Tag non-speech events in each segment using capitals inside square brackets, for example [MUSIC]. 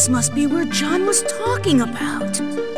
This must be where Jon was talking about.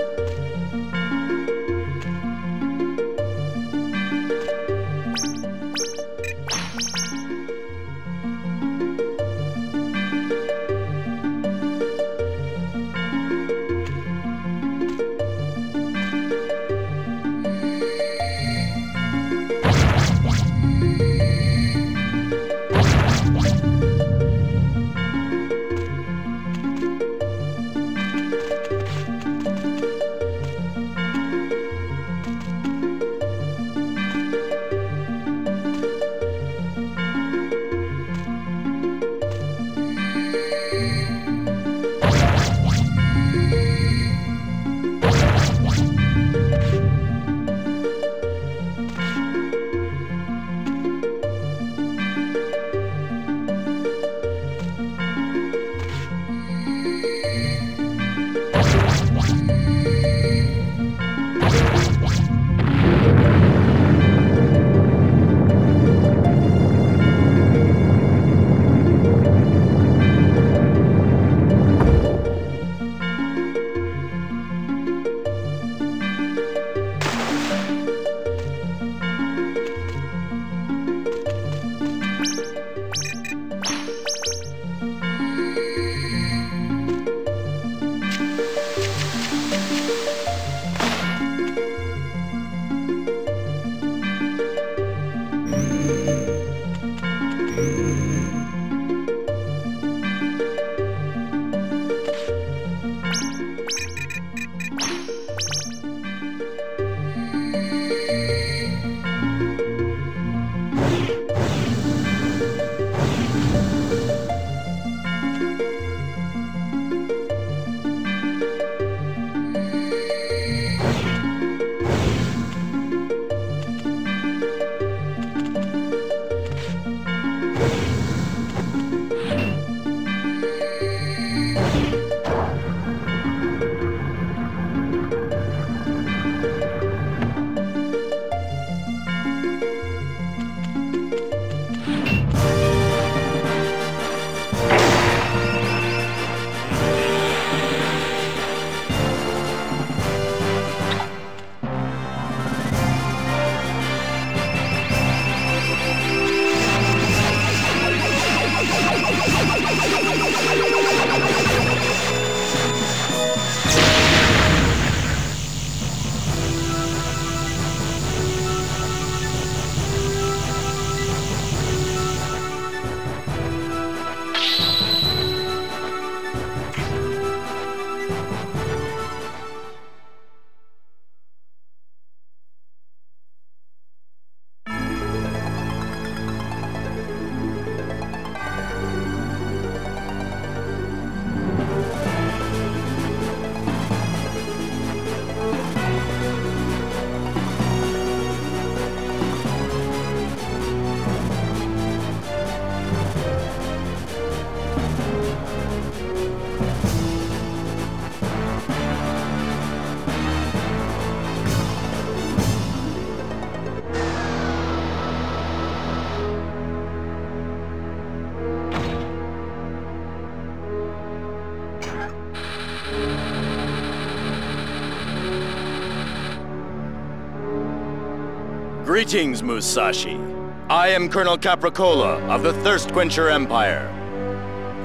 Greetings, Musashi. I am Colonel Capricola of the Thirst Quencher Empire.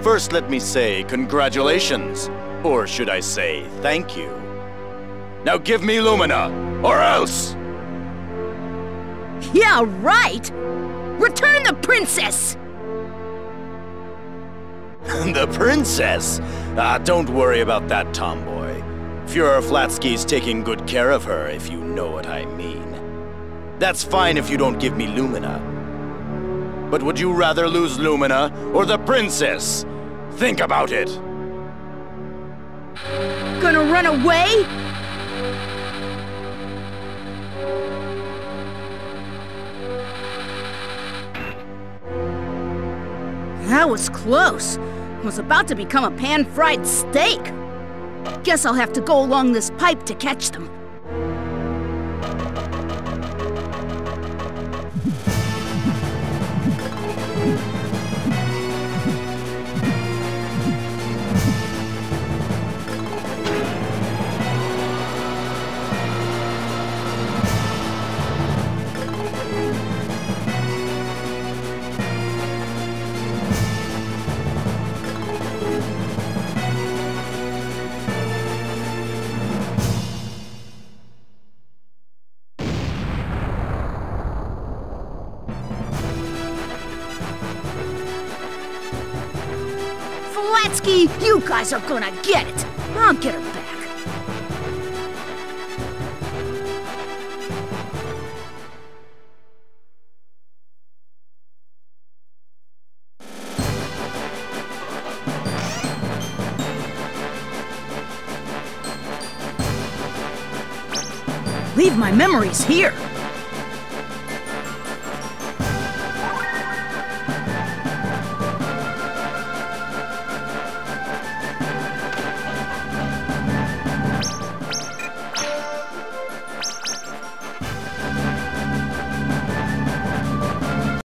First, let me say congratulations. Or should I say, thank you. Now give me Lumina, or else! Yeah, right! Return the princess! [LAUGHS] the princess? Ah, don't worry about that, tomboy. Fuhrer Flatsky's taking good care of her, if you know what I mean. That's fine if you don't give me Lumina. But would you rather lose Lumina or the princess? Think about it! Gonna run away? That was close. Was about to become a pan-fried steak. Guess I'll have to go along this pipe to catch them. Flatsky, you guys are gonna get it. I'll get her back. Leave my memories here.